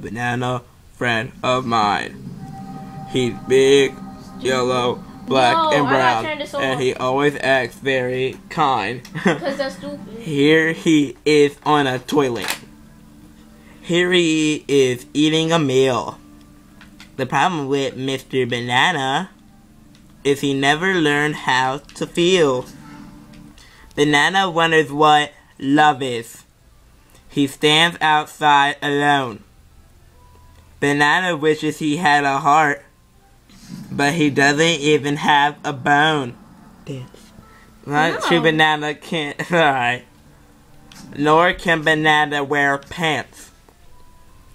banana friend of mine. He's big, yellow, black, No, and brown, and he always acts very kind. Because that's stupid. Here he is on a toilet. Here he is eating a meal. The problem with Mr. Banana is he never learned how to feel. Banana wonders what love is. He stands outside alone. Banana wishes he had a heart, but he doesn't even have a bone. Dance. Not No. true banana can't alright. Nor can banana wear pants.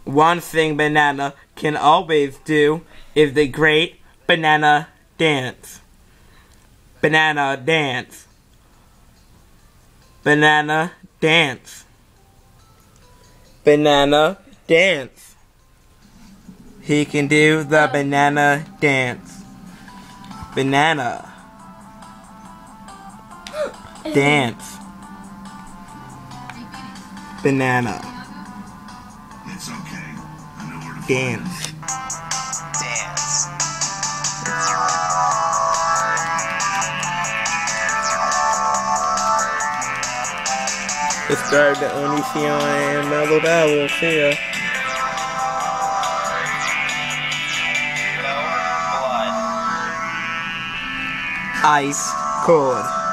One thing banana can always do is the great banana dance. Banana dance. Banana dance. Banana dance. He can do the banana dance. Banana dance. Banana It's okay. I know where to dance. Dance. Subscribe to Onision and Mello Powell. See ya. No Ice cold.